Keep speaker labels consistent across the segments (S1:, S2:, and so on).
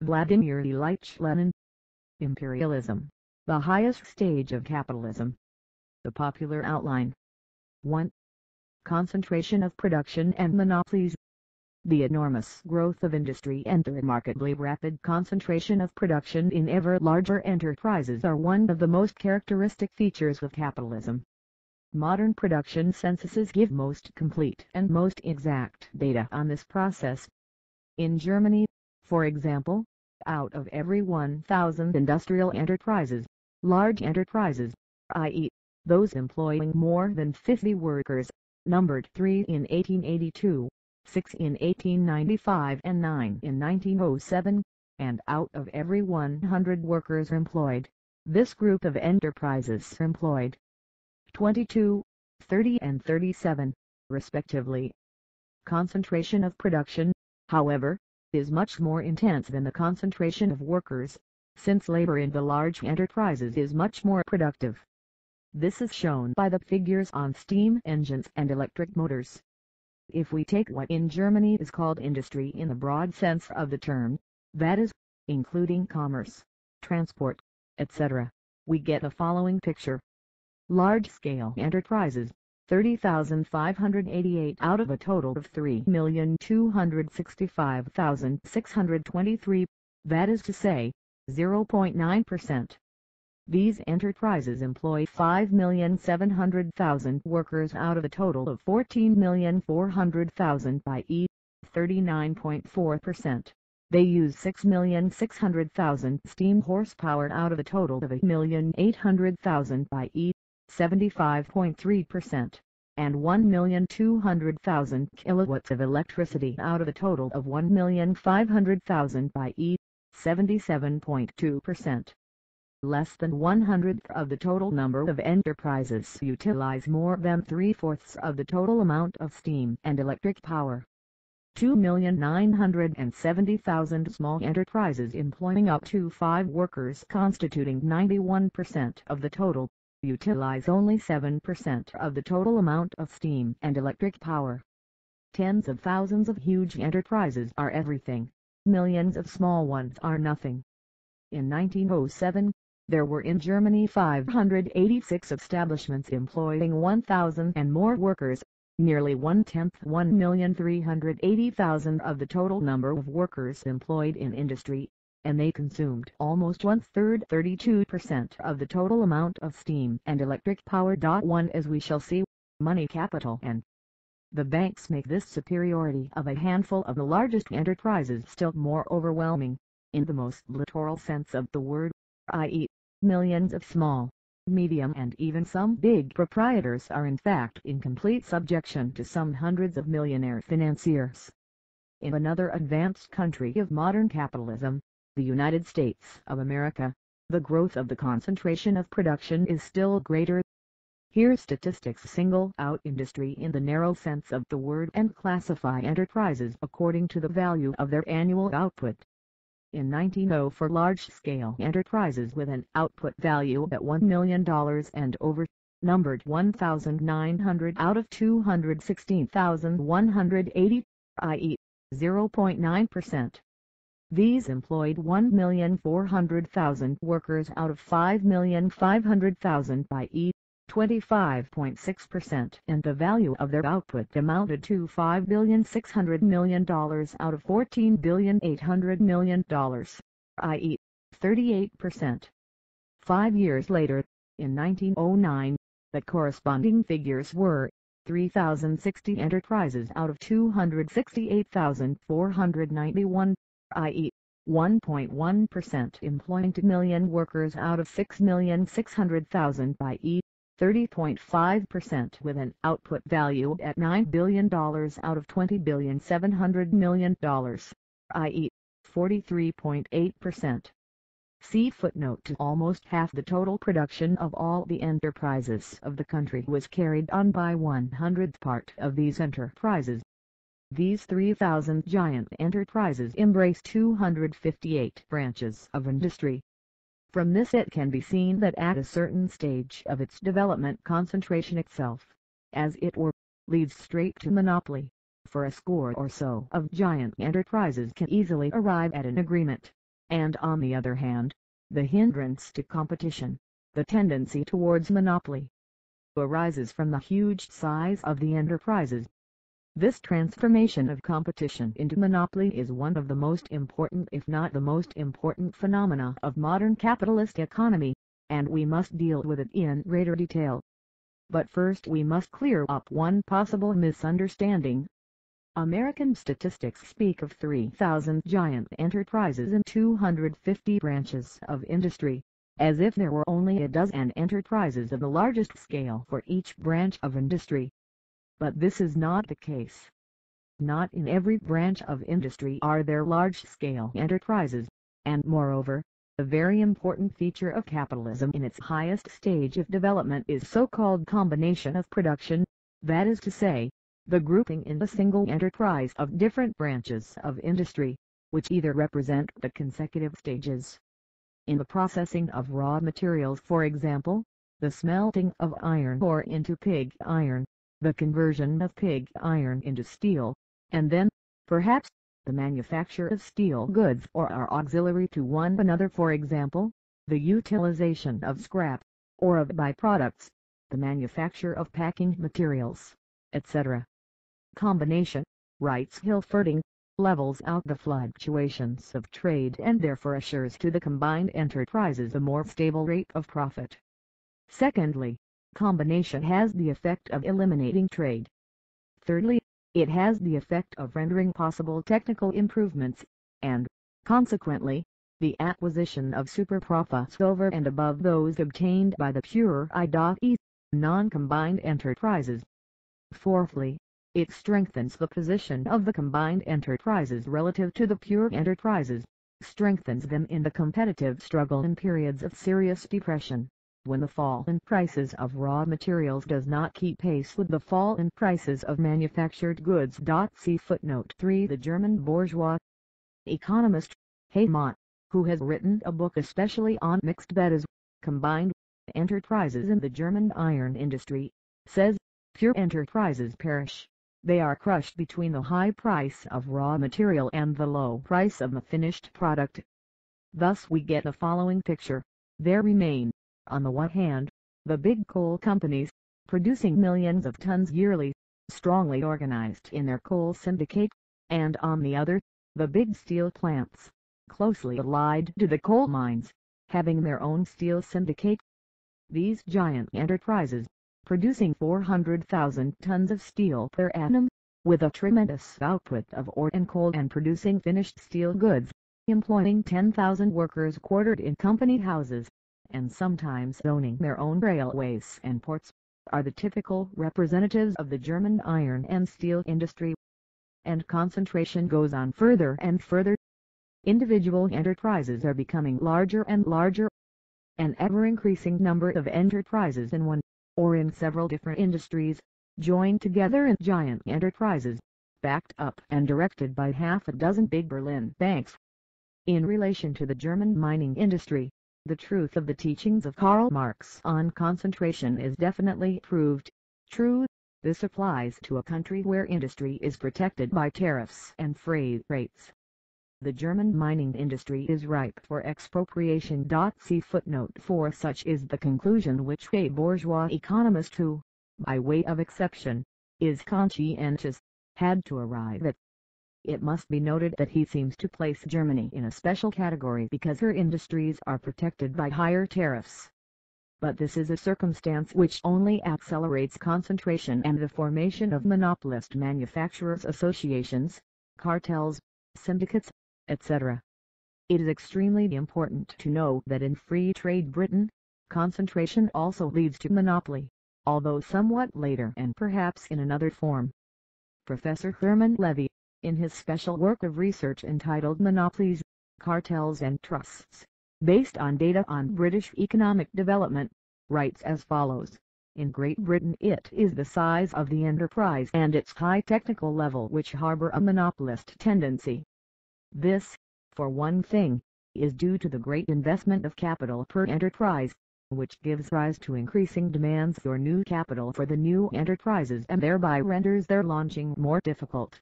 S1: Vladimir Ilyich Lenin Imperialism, the highest stage of capitalism. The popular outline 1. Concentration of production and monopolies the enormous growth of industry and the remarkably rapid concentration of production in ever larger enterprises are one of the most characteristic features of capitalism. Modern production censuses give most complete and most exact data on this process. In Germany, for example, out of every 1,000 industrial enterprises, large enterprises, i.e., those employing more than 50 workers, numbered 3 in 1882, 6 in 1895 and 9 in 1907, and out of every 100 workers employed, this group of enterprises employed 22, 30 and 37, respectively. Concentration of production, however, is much more intense than the concentration of workers, since labor in the large enterprises is much more productive. This is shown by the figures on steam engines and electric motors. If we take what in Germany is called industry in the broad sense of the term, that is, including commerce, transport, etc., we get the following picture. Large-scale enterprises, 30,588 out of a total of 3,265,623, that is to say, 0.9%. These enterprises employ 5,700,000 workers out of a total of 14,400,000 i.e., 39.4%. They use 6,600,000 steam horsepower out of a total of 8,800,000 i.e., 75.3%, and 1,200,000 kilowatts of electricity out of a total of 1,500,000 by E, 77.2% less than one hundredth of the total number of enterprises utilize more than three-fourths of the total amount of steam and electric power. 2,970,000 small enterprises employing up to five workers constituting 91% of the total, utilize only 7% of the total amount of steam and electric power. Tens of thousands of huge enterprises are everything, millions of small ones are nothing. In 1907, there were in Germany 586 establishments employing 1,000 and more workers, nearly one-tenth 1,380,000 of the total number of workers employed in industry, and they consumed almost one-third 32% of the total amount of steam and electric power. One as we shall see, money capital and the banks make this superiority of a handful of the largest enterprises still more overwhelming, in the most literal sense of the word, i.e., Millions of small, medium and even some big proprietors are in fact in complete subjection to some hundreds of millionaire financiers. In another advanced country of modern capitalism, the United States of America, the growth of the concentration of production is still greater. Here statistics single out industry in the narrow sense of the word and classify enterprises according to the value of their annual output in 1900 for large-scale enterprises with an output value at $1 million and over, numbered 1,900 out of 216,180, i.e., 0.9%. These employed 1,400,000 workers out of 5,500,000 i.e., 25.6% and the value of their output amounted to $5 billion $600 million out of $14 billion $800 million, i.e., 38%. Five years later, in 1909, the corresponding figures were 3,060 enterprises out of 268,491, i.e., 1.1% employing 2 million workers out of 6,600,000 i.e., 30.5% with an output value at $9 billion out of $20 billion $700 million, i.e., 43.8%. See footnote to almost half the total production of all the enterprises of the country was carried on by one hundredth part of these enterprises. These 3,000 giant enterprises embrace 258 branches of industry, from this it can be seen that at a certain stage of its development concentration itself, as it were, leads straight to monopoly, for a score or so of giant enterprises can easily arrive at an agreement, and on the other hand, the hindrance to competition, the tendency towards monopoly, arises from the huge size of the enterprises. This transformation of competition into monopoly is one of the most important if not the most important phenomena of modern capitalist economy, and we must deal with it in greater detail. But first we must clear up one possible misunderstanding. American statistics speak of 3,000 giant enterprises and 250 branches of industry, as if there were only a dozen enterprises of the largest scale for each branch of industry. But this is not the case. Not in every branch of industry are there large-scale enterprises, and moreover, a very important feature of capitalism in its highest stage of development is so-called combination of production, that is to say, the grouping in a single enterprise of different branches of industry, which either represent the consecutive stages. In the processing of raw materials for example, the smelting of iron ore into pig iron, the conversion of pig iron into steel, and then, perhaps, the manufacture of steel goods or are auxiliary to one another for example, the utilization of scrap, or of byproducts, the manufacture of packing materials, etc. Combination, writes Hilferding, levels out the fluctuations of trade and therefore assures to the combined enterprises a more stable rate of profit. Secondly, combination has the effect of eliminating trade. Thirdly, it has the effect of rendering possible technical improvements, and, consequently, the acquisition of super profits over and above those obtained by the pure I.E. non-combined enterprises. Fourthly, it strengthens the position of the combined enterprises relative to the pure enterprises, strengthens them in the competitive struggle in periods of serious depression, when the fall in prices of raw materials does not keep pace with the fall in prices of manufactured goods. See footnote 3 The German bourgeois economist, Heymann, who has written a book especially on mixed betas, combined enterprises in the German iron industry, says, pure enterprises perish they are crushed between the high price of raw material and the low price of the finished product. Thus we get the following picture. There remain, on the one hand, the big coal companies, producing millions of tons yearly, strongly organized in their coal syndicate, and on the other, the big steel plants, closely allied to the coal mines, having their own steel syndicate. These giant enterprises, producing 400,000 tons of steel per annum, with a tremendous output of ore and coal and producing finished steel goods, employing 10,000 workers quartered in company houses, and sometimes owning their own railways and ports, are the typical representatives of the German iron and steel industry. And concentration goes on further and further. Individual enterprises are becoming larger and larger. An ever-increasing number of enterprises in one or in several different industries, joined together in giant enterprises, backed up and directed by half a dozen big Berlin banks. In relation to the German mining industry, the truth of the teachings of Karl Marx on concentration is definitely proved true. This applies to a country where industry is protected by tariffs and freight rates. The German mining industry is ripe for expropriation. See footnote 4 Such is the conclusion which a bourgeois economist who, by way of exception, is conscientious, had to arrive at. It must be noted that he seems to place Germany in a special category because her industries are protected by higher tariffs. But this is a circumstance which only accelerates concentration and the formation of monopolist manufacturers associations, cartels, syndicates, etc. It is extremely important to know that in free trade Britain, concentration also leads to monopoly, although somewhat later and perhaps in another form. Professor Hermann Levy, in his special work of research entitled Monopolies, Cartels and Trusts, based on data on British economic development, writes as follows. In Great Britain it is the size of the enterprise and its high technical level which harbor a monopolist tendency. This, for one thing, is due to the great investment of capital per enterprise, which gives rise to increasing demands for new capital for the new enterprises and thereby renders their launching more difficult.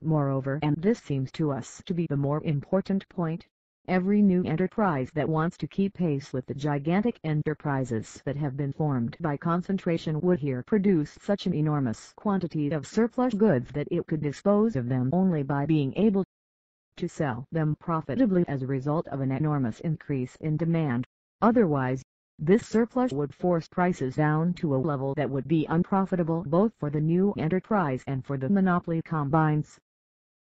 S1: Moreover and this seems to us to be the more important point, Every new enterprise that wants to keep pace with the gigantic enterprises that have been formed by concentration would here produce such an enormous quantity of surplus goods that it could dispose of them only by being able to sell them profitably as a result of an enormous increase in demand. Otherwise, this surplus would force prices down to a level that would be unprofitable both for the new enterprise and for the monopoly combines.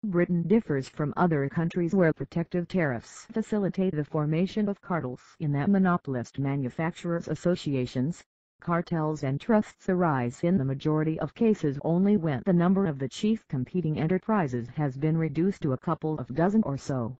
S1: Britain differs from other countries where protective tariffs facilitate the formation of cartels in that monopolist manufacturers associations, cartels and trusts arise in the majority of cases only when the number of the chief competing enterprises has been reduced to a couple of dozen or so.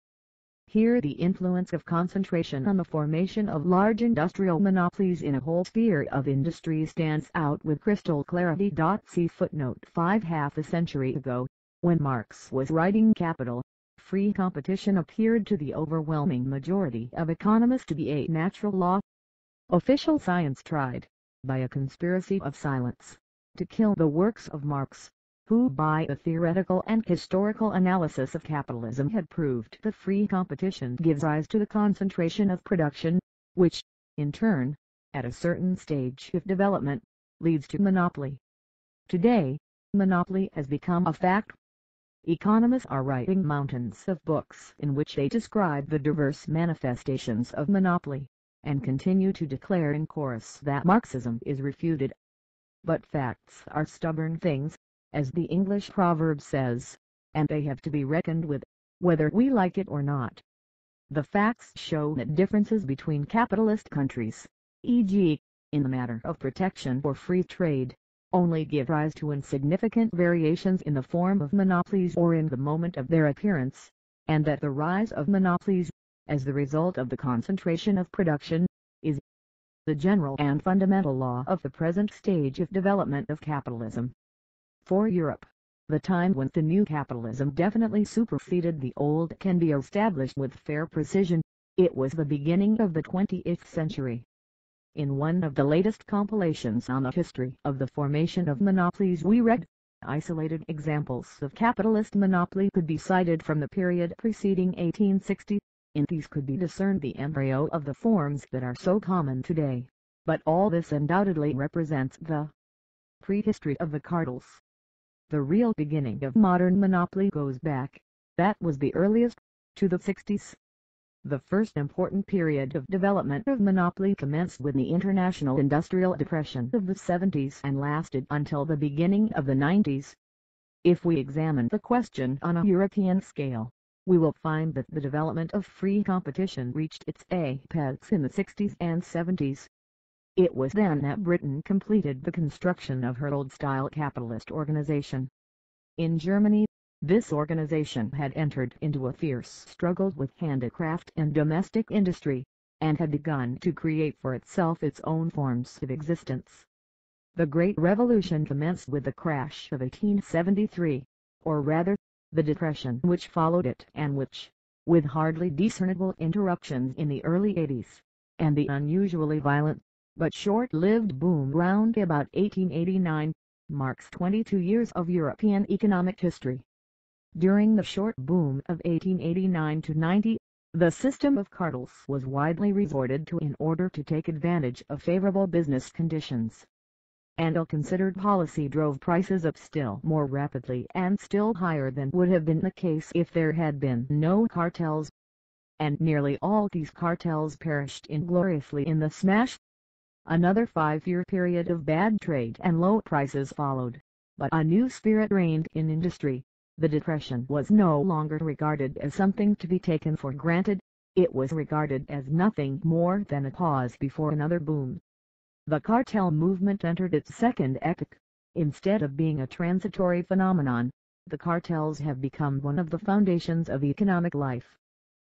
S1: Here the influence of concentration on the formation of large industrial monopolies in a whole sphere of industry stands out with crystal clarity. See footnote 5 Half a century ago, when Marx was writing Capital, free competition appeared to the overwhelming majority of economists to be a natural law. Official science tried, by a conspiracy of silence, to kill the works of Marx, who by a theoretical and historical analysis of capitalism had proved that free competition gives rise to the concentration of production, which, in turn, at a certain stage of development, leads to monopoly. Today, monopoly has become a fact Economists are writing mountains of books in which they describe the diverse manifestations of monopoly, and continue to declare in chorus that Marxism is refuted. But facts are stubborn things, as the English proverb says, and they have to be reckoned with, whether we like it or not. The facts show that differences between capitalist countries, e.g., in the matter of protection or free trade, only give rise to insignificant variations in the form of monopolies or in the moment of their appearance, and that the rise of monopolies, as the result of the concentration of production, is the general and fundamental law of the present stage of development of capitalism. For Europe, the time when the new capitalism definitely superseded the old can be established with fair precision, it was the beginning of the 20th century. In one of the latest compilations on the history of the formation of monopolies we read, isolated examples of capitalist monopoly could be cited from the period preceding 1860. In these could be discerned the embryo of the forms that are so common today, but all this undoubtedly represents the prehistory of the cartels. The real beginning of modern monopoly goes back, that was the earliest, to the 60s. The first important period of development of monopoly commenced with the international industrial depression of the 70s and lasted until the beginning of the 90s. If we examine the question on a European scale, we will find that the development of free competition reached its apex in the 60s and 70s. It was then that Britain completed the construction of her old-style capitalist organization. In Germany, this organization had entered into a fierce struggle with handicraft and domestic industry, and had begun to create for itself its own forms of existence. The Great Revolution commenced with the crash of 1873, or rather, the depression which followed it and which, with hardly discernible interruptions in the early 80s, and the unusually violent, but short-lived boom round about 1889, marks 22 years of European economic history. During the short boom of 1889-90, the system of cartels was widely resorted to in order to take advantage of favorable business conditions. And a considered policy drove prices up still more rapidly and still higher than would have been the case if there had been no cartels. And nearly all these cartels perished ingloriously in the smash. Another five-year period of bad trade and low prices followed, but a new spirit reigned in industry. The Depression was no longer regarded as something to be taken for granted, it was regarded as nothing more than a pause before another boom. The cartel movement entered its second epoch. Instead of being a transitory phenomenon, the cartels have become one of the foundations of economic life.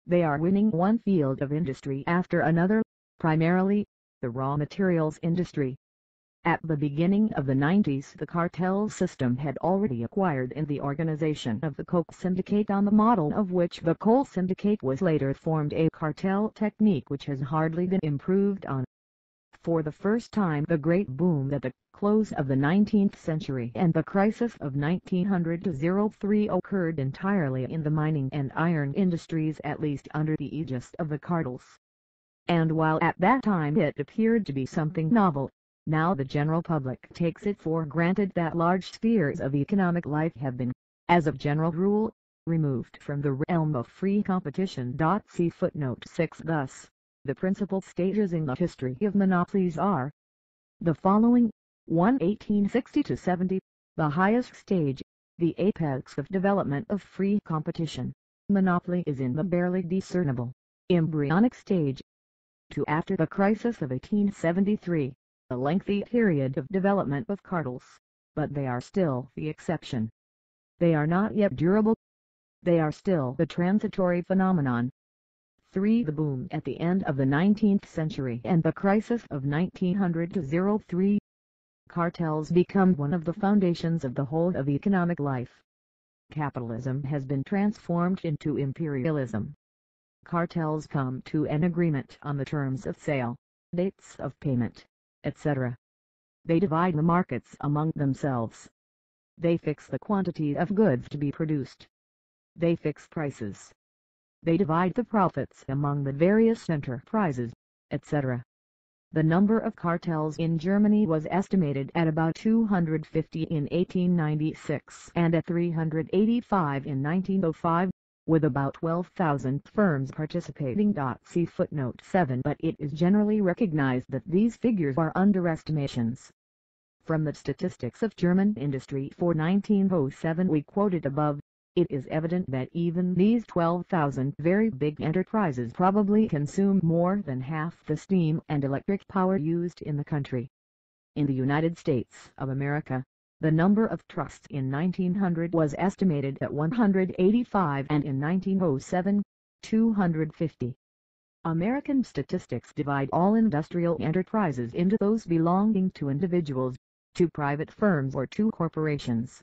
S1: They are winning one field of industry after another, primarily, the raw materials industry. At the beginning of the 90s the cartel system had already acquired in the organization of the Coke Syndicate on the model of which the Coal Syndicate was later formed a cartel technique which has hardly been improved on. For the first time the great boom at the close of the 19th century and the crisis of 1900-03 occurred entirely in the mining and iron industries at least under the aegis of the cartels. And while at that time it appeared to be something novel, now the general public takes it for granted that large spheres of economic life have been, as a general rule, removed from the realm of free competition. See footnote 6 Thus, the principal stages in the history of monopolies are the following 1 1860-70, the highest stage, the apex of development of free competition. Monopoly is in the barely discernible, embryonic stage. To after the crisis of 1873, a lengthy period of development of cartels, but they are still the exception. They are not yet durable, they are still the transitory phenomenon. 3. The boom at the end of the 19th century and the crisis of 1900-03. Cartels become one of the foundations of the whole of economic life. Capitalism has been transformed into imperialism. Cartels come to an agreement on the terms of sale, dates of payment, etc. They divide the markets among themselves. They fix the quantity of goods to be produced. They fix prices. They divide the profits among the various enterprises, etc. The number of cartels in Germany was estimated at about 250 in 1896 and at 385 in 1905, with about 12,000 firms participating. See footnote 7 But it is generally recognized that these figures are underestimations. From the statistics of German industry for 1907 we quoted above, it is evident that even these 12,000 very big enterprises probably consume more than half the steam and electric power used in the country. In the United States of America, the number of trusts in 1900 was estimated at 185 and in 1907, 250. American statistics divide all industrial enterprises into those belonging to individuals, to private firms or to corporations.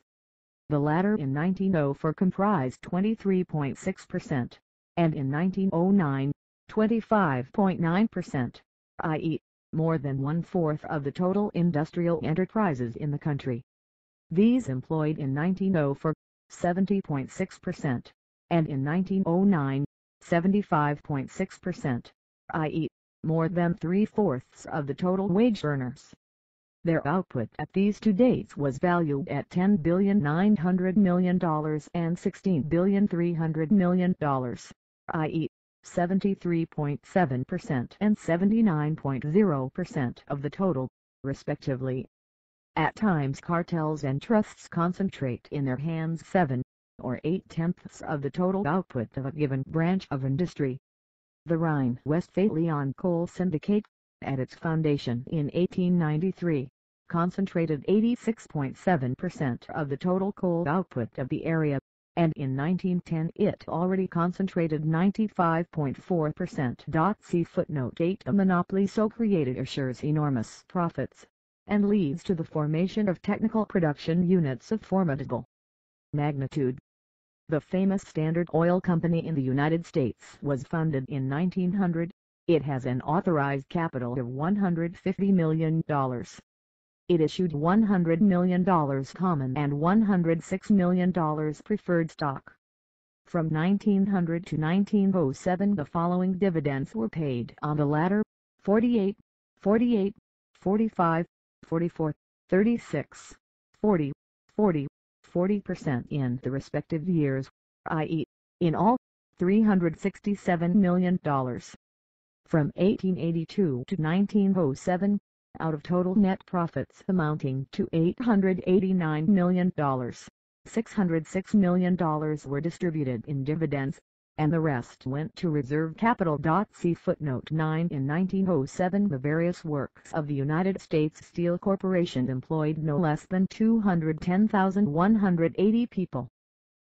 S1: The latter in 1904 comprised 23.6%, and in 1909, 25.9%, i.e., more than one-fourth of the total industrial enterprises in the country. These employed in 1904, 70.6%, and in 1909, 75.6%, i.e., more than three-fourths of the total wage earners. Their output at these two dates was valued at $10,900 million and $16,300 million, i.e., 73.7% and 79.0% of the total, respectively. At times cartels and trusts concentrate in their hands 7 or 8 tenths of the total output of a given branch of industry. The Rhine-Westphalian Coal Syndicate, at its foundation in 1893, concentrated 86.7% of the total coal output of the area, and in 1910 it already concentrated 95.4%. See footnote 8 A monopoly so created assures enormous profits, and leads to the formation of technical production units of formidable magnitude. The famous Standard Oil Company in the United States was founded in 1900 it has an authorized capital of $150 million. It issued $100 million common and $106 million preferred stock. From 1900 to 1907 the following dividends were paid on the latter, 48, 48, 45, 44, 36, 40, 40, 40% in the respective years, i.e., in all, $367 million. From 1882 to 1907, out of total net profits amounting to $889 million, $606 million were distributed in dividends, and the rest went to reserve capital. See footnote 9 In 1907 the various works of the United States Steel Corporation employed no less than 210,180 people.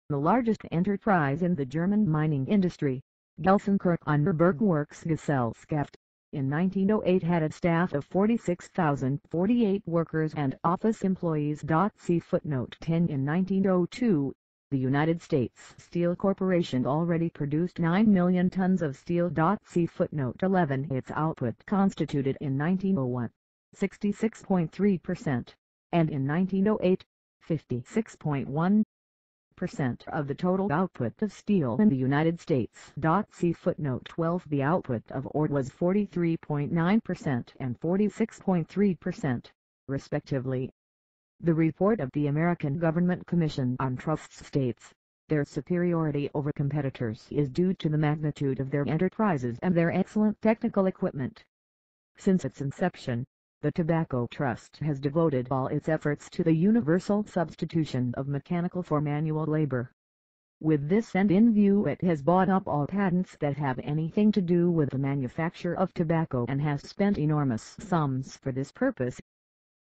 S1: The largest enterprise in the German mining industry, Gelsenkirchener Bergwerks Gesellschaft, in 1908 had a staff of 46,048 workers and office employees. See footnote 10 In 1902, the United States Steel Corporation already produced 9 million tons of steel. See footnote 11 Its output constituted in 1901, 66.3%, and in 1908, 56.1 percent of the total output of steel in the United States. See footnote 12 The output of ore was 43.9% and 46.3%, respectively. The report of the American Government Commission on Trusts states, their superiority over competitors is due to the magnitude of their enterprises and their excellent technical equipment. Since its inception, the Tobacco Trust has devoted all its efforts to the universal substitution of mechanical for manual labor. With this end in view it has bought up all patents that have anything to do with the manufacture of tobacco and has spent enormous sums for this purpose.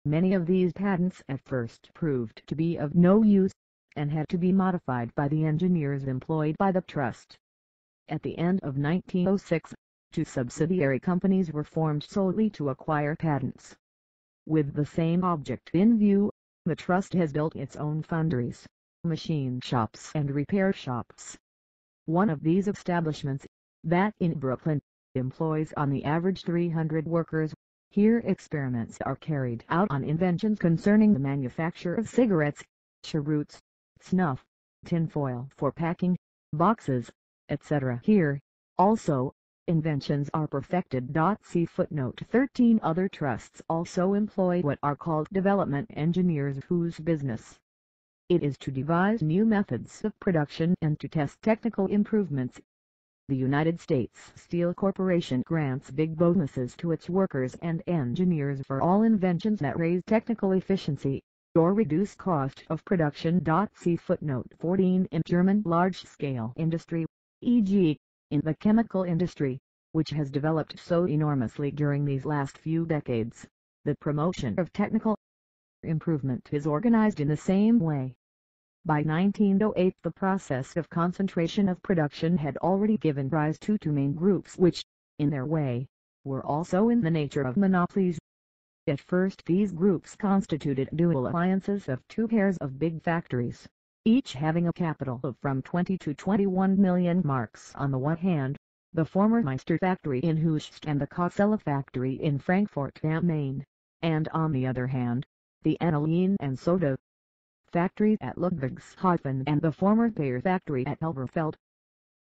S1: Many of these patents at first proved to be of no use, and had to be modified by the engineers employed by the trust. At the end of 1906, Two subsidiary companies were formed solely to acquire patents. With the same object in view, the trust has built its own foundries, machine shops and repair shops. One of these establishments, that in Brooklyn, employs on the average 300 workers. Here experiments are carried out on inventions concerning the manufacture of cigarettes, cheroots, snuff, tinfoil for packing, boxes, etc. Here, also, inventions are perfected. See footnote 13 Other trusts also employ what are called development engineers whose business it is to devise new methods of production and to test technical improvements. The United States Steel Corporation grants big bonuses to its workers and engineers for all inventions that raise technical efficiency or reduce cost of production. See footnote 14 In German large-scale industry, e.g., in the chemical industry, which has developed so enormously during these last few decades. The promotion of technical improvement is organized in the same way. By 1908 the process of concentration of production had already given rise to two main groups which, in their way, were also in the nature of monopolies. At first these groups constituted dual alliances of two pairs of big factories, each having a capital of from 20 to 21 million marks on the one hand, the former Meister factory in Höchst and the Cassella factory in Frankfurt am Main, and on the other hand, the aniline and soda factory at Ludwigshafen and the former Bayer factory at Elberfeld.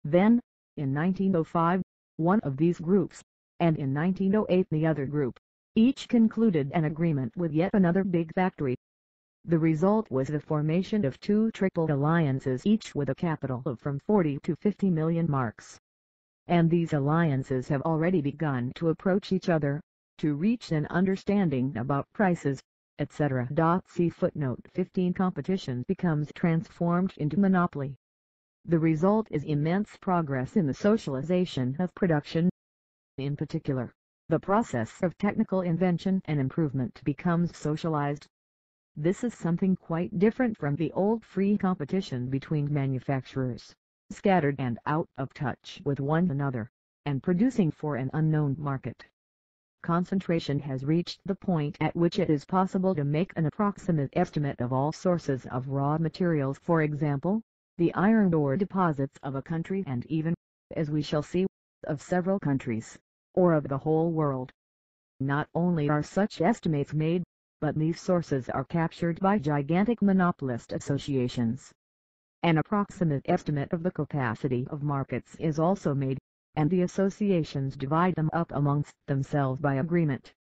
S1: Then, in 1905, one of these groups, and in 1908 the other group, each concluded an agreement with yet another big factory the result was the formation of two triple alliances each with a capital of from 40 to 50 million marks. And these alliances have already begun to approach each other, to reach an understanding about prices, etc. See footnote 15 Competition becomes transformed into monopoly. The result is immense progress in the socialization of production. In particular, the process of technical invention and improvement becomes socialized. This is something quite different from the old free competition between manufacturers, scattered and out of touch with one another, and producing for an unknown market. Concentration has reached the point at which it is possible to make an approximate estimate of all sources of raw materials for example, the iron ore deposits of a country and even, as we shall see, of several countries, or of the whole world. Not only are such estimates made, but these sources are captured by gigantic monopolist associations. An approximate estimate of the capacity of markets is also made, and the associations divide them up amongst themselves by agreement.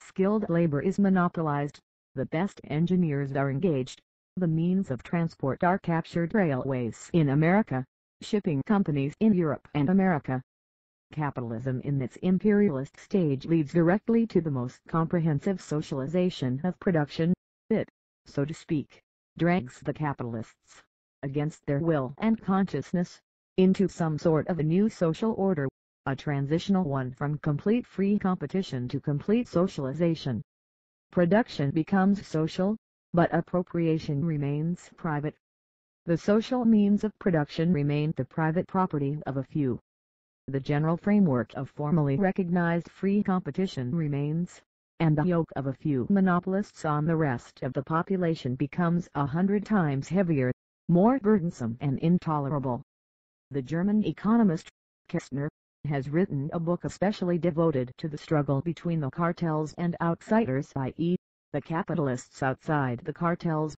S1: Skilled labor is monopolized, the best engineers are engaged, the means of transport are captured railways in America, shipping companies in Europe and America, Capitalism in its imperialist stage leads directly to the most comprehensive socialization of production. It, so to speak, drags the capitalists, against their will and consciousness, into some sort of a new social order, a transitional one from complete free competition to complete socialization. Production becomes social, but appropriation remains private. The social means of production remain the private property of a few the general framework of formally recognized free competition remains, and the yoke of a few monopolists on the rest of the population becomes a hundred times heavier. more burdensome and intolerable. The German economist, Kestner, has written a book especially devoted to the struggle between the cartels and outsiders i.e., the capitalists outside the cartels.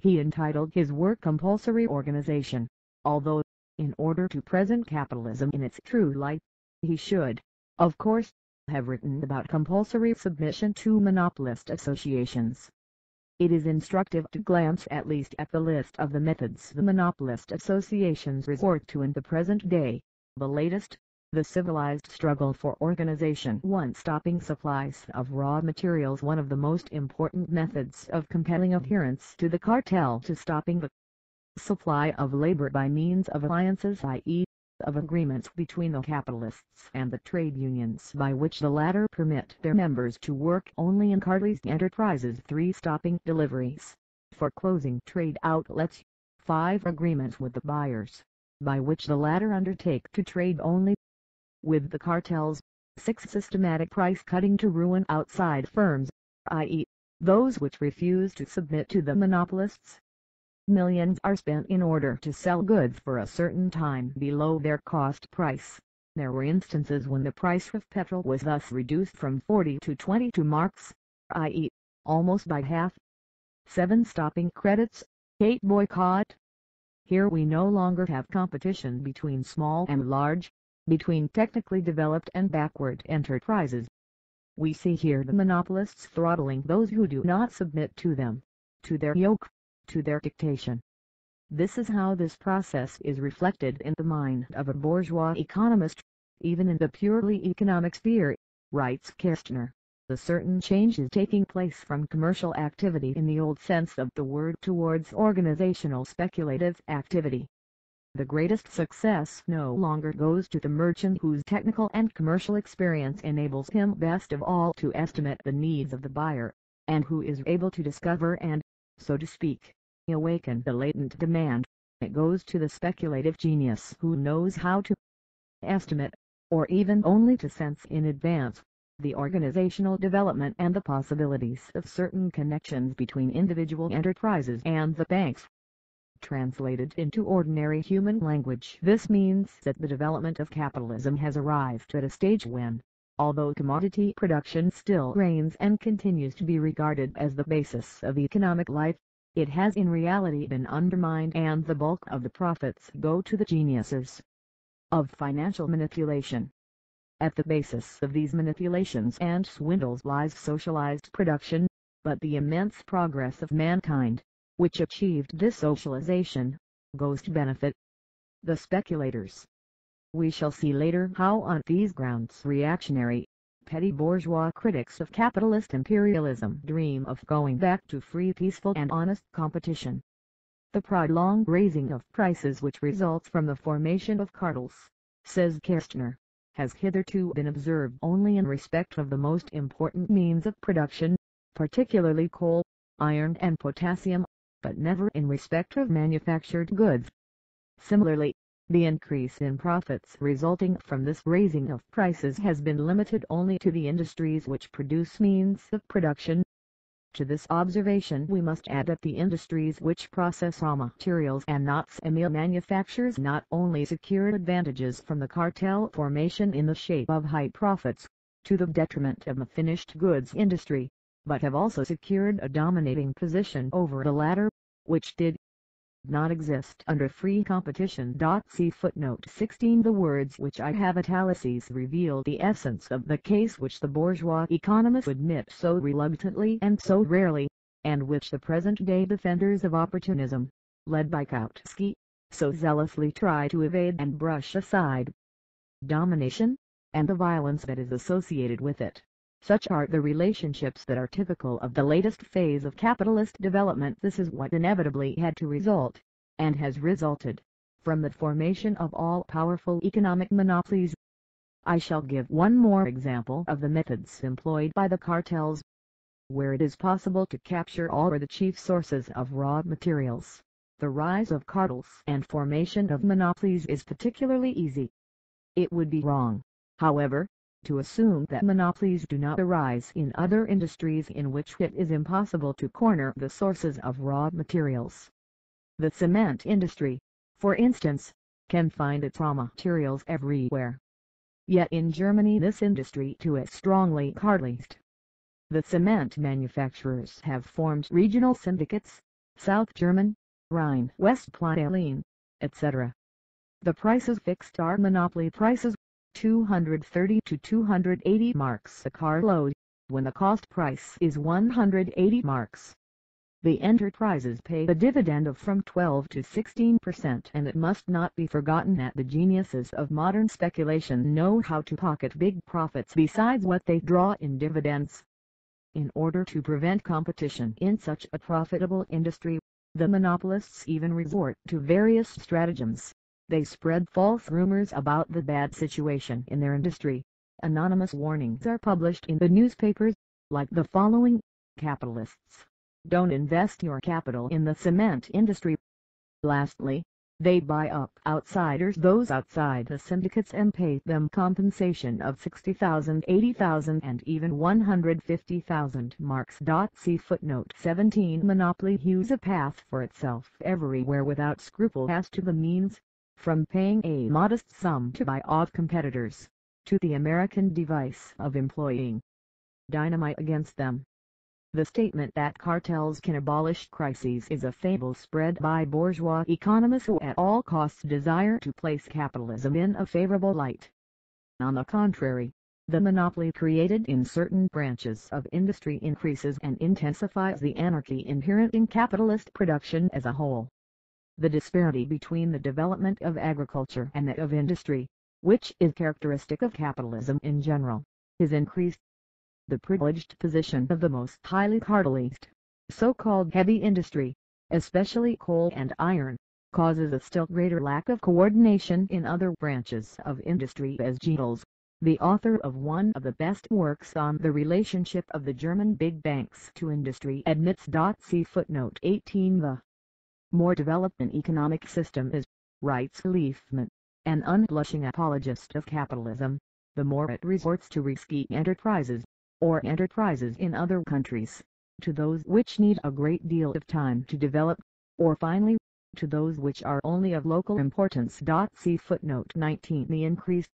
S1: He entitled his work Compulsory Organization, although, in order to present capitalism in its true light, he should, of course, have written about compulsory submission to monopolist associations. It is instructive to glance at least at the list of the methods the monopolist associations resort to in the present day, the latest, the civilized struggle for organization. One stopping supplies of raw materials. One of the most important methods of compelling adherence to the cartel to stopping the supply of labor by means of alliances i.e., of agreements between the capitalists and the trade unions by which the latter permit their members to work only in cartelist enterprises. 3 stopping deliveries, for closing trade outlets, 5 agreements with the buyers, by which the latter undertake to trade only with the cartels, 6 systematic price cutting to ruin outside firms, i.e., those which refuse to submit to the monopolists, Millions are spent in order to sell goods for a certain time below their cost price. There were instances when the price of petrol was thus reduced from 40 to 22 marks, i.e., almost by half. 7. Stopping credits, 8. Boycott. Here we no longer have competition between small and large, between technically developed and backward enterprises. We see here the monopolists throttling those who do not submit to them, to their yoke to their dictation. This is how this process is reflected in the mind of a bourgeois economist, even in the purely economic sphere, writes Kestner. The certain change is taking place from commercial activity in the old sense of the word towards organizational speculative activity. The greatest success no longer goes to the merchant whose technical and commercial experience enables him best of all to estimate the needs of the buyer, and who is able to discover and, so to speak, awaken the latent demand. It goes to the speculative genius who knows how to estimate, or even only to sense in advance, the organizational development and the possibilities of certain connections between individual enterprises and the banks. Translated into ordinary human language this means that the development of capitalism has arrived at a stage when, although commodity production still reigns and continues to be regarded as the basis of economic life, it has in reality been undermined and the bulk of the profits go to the geniuses of financial manipulation. At the basis of these manipulations and swindles lies socialized production, but the immense progress of mankind, which achieved this socialization, goes to benefit the speculators. We shall see later how on these grounds reactionary, petty bourgeois critics of capitalist imperialism dream of going back to free peaceful and honest competition. The prolonged raising of prices which results from the formation of cartels, says Kestner, has hitherto been observed only in respect of the most important means of production, particularly coal, iron and potassium, but never in respect of manufactured goods. Similarly, the increase in profits resulting from this raising of prices has been limited only to the industries which produce means of production. To this observation we must add that the industries which process raw materials and not semi manufactures not only secure advantages from the cartel formation in the shape of high profits, to the detriment of the finished goods industry, but have also secured a dominating position over the latter, which did not exist under free competition. See footnote 16 The words which I have italices reveal the essence of the case which the bourgeois economists admit so reluctantly and so rarely, and which the present-day defenders of opportunism, led by Kautsky, so zealously try to evade and brush aside. Domination, and the violence that is associated with it. Such are the relationships that are typical of the latest phase of capitalist development. This is what inevitably had to result, and has resulted, from the formation of all-powerful economic monopolies. I shall give one more example of the methods employed by the cartels, where it is possible to capture all or the chief sources of raw materials. The rise of cartels and formation of monopolies is particularly easy. It would be wrong, however, to assume that monopolies do not arise in other industries in which it is impossible to corner the sources of raw materials. The cement industry, for instance, can find its raw materials everywhere. Yet in Germany this industry too is strongly cartelized. The cement manufacturers have formed regional syndicates, South German, Rhine Westphalian, etc. The prices fixed are monopoly prices, 230 to 280 marks a carload, when the cost price is 180 marks. The enterprises pay a dividend of from 12 to 16 percent and it must not be forgotten that the geniuses of modern speculation know how to pocket big profits besides what they draw in dividends. In order to prevent competition in such a profitable industry, the monopolists even resort to various stratagems. They spread false rumors about the bad situation in their industry. Anonymous warnings are published in the newspapers, like the following, Capitalists don't invest your capital in the cement industry. Lastly, they buy up outsiders those outside the syndicates and pay them compensation of 60,000 80,000 and even 150,000 marks. See footnote 17 Monopoly hews a path for itself everywhere without scruple as to the means, from paying a modest sum to buy off competitors, to the American device of employing dynamite against them. The statement that cartels can abolish crises is a fable spread by bourgeois economists who at all costs desire to place capitalism in a favorable light. On the contrary, the monopoly created in certain branches of industry increases and intensifies the anarchy inherent in capitalist production as a whole. The disparity between the development of agriculture and that of industry, which is characteristic of capitalism in general, is increased the privileged position of the most highly cartelized, so-called heavy industry, especially coal and iron, causes a still greater lack of coordination in other branches of industry as Jeidels, the author of one of the best works on the relationship of the German big banks to industry admits. See footnote 18 The more developed an economic system is, writes Liefmann, an unblushing apologist of capitalism, the more it resorts to risky enterprises, or enterprises in other countries, to those which need a great deal of time to develop, or finally, to those which are only of local importance. See footnote 19 The increased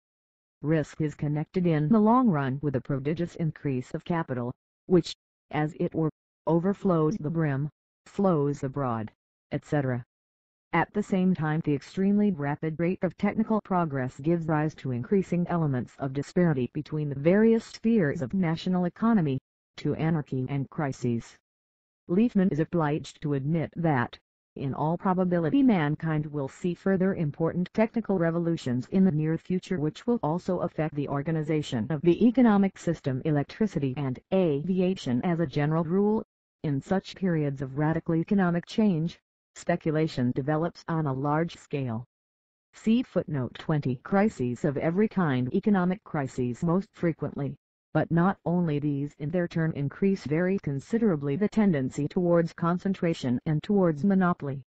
S1: risk is connected in the long run with a prodigious increase of capital, which, as it were, overflows the brim, flows abroad, etc. At the same time the extremely rapid rate of technical progress gives rise to increasing elements of disparity between the various spheres of national economy, to anarchy and crises. Liefmann is obliged to admit that, in all probability mankind will see further important technical revolutions in the near future which will also affect the organization of the economic system electricity and aviation as a general rule. In such periods of radical economic change, speculation develops on a large scale. See footnote 20 Crises of every kind Economic crises most frequently, but not only these in their turn increase very considerably the tendency towards concentration and towards monopoly.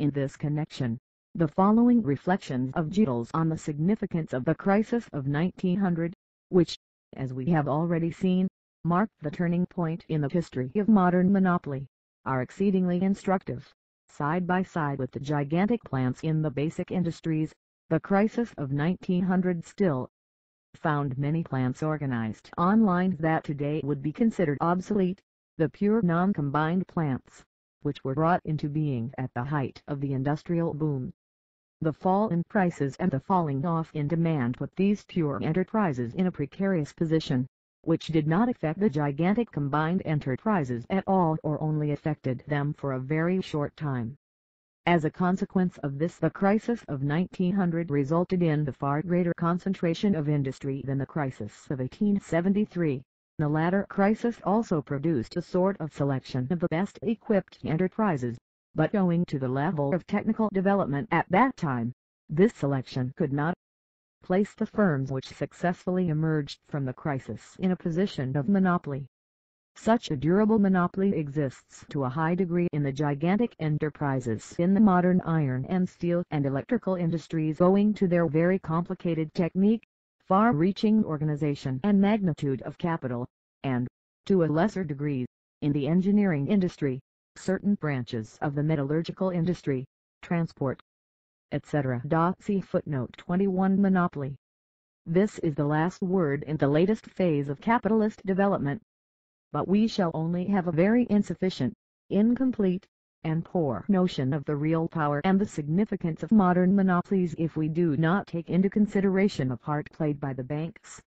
S1: In this connection, the following reflections of Jeidels on the significance of the crisis of 1900, which, as we have already seen, marked the turning point in the history of modern monopoly, are exceedingly instructive side by side with the gigantic plants in the basic industries, the crisis of 1900 still found many plants organized on lines that today would be considered obsolete, the pure non-combined plants, which were brought into being at the height of the industrial boom. The fall in prices and the falling off in demand put these pure enterprises in a precarious position which did not affect the gigantic combined enterprises at all or only affected them for a very short time. As a consequence of this the crisis of 1900 resulted in the far greater concentration of industry than the crisis of 1873. The latter crisis also produced a sort of selection of the best equipped enterprises, but owing to the level of technical development at that time, this selection could not place the firms which successfully emerged from the crisis in a position of monopoly. Such a durable monopoly exists to a high degree in the gigantic enterprises in the modern iron and steel and electrical industries owing to their very complicated technique, far-reaching organization and magnitude of capital, and, to a lesser degree, in the engineering industry, certain branches of the metallurgical industry, transport, etc. See footnote 21 Monopoly. This is the last word in the latest phase of capitalist development. But we shall only have a very insufficient, incomplete, and poor notion of the real power and the significance of modern monopolies if we do not take into consideration the part played by the banks